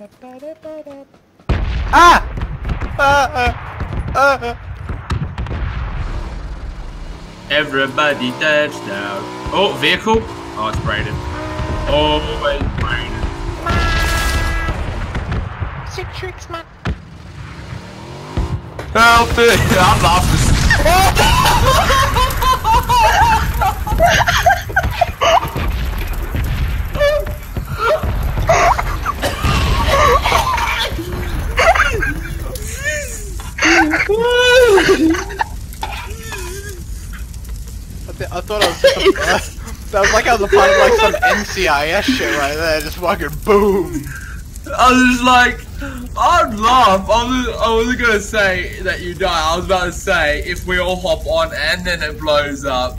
Ah! Ah! Ah! ah. Everybody touchdown. Oh, vehicle. Oh, it's Brayden. Oh, it's Brayden. Sick tricks, man. Help me! I'm laughing. I, th I thought I was just a, uh, that was like I was a part of like some NCIS shit right there, just fucking boom. I was just like, I'd laugh. I was, I wasn't gonna say that you die. I was about to say if we all hop on and then it blows up.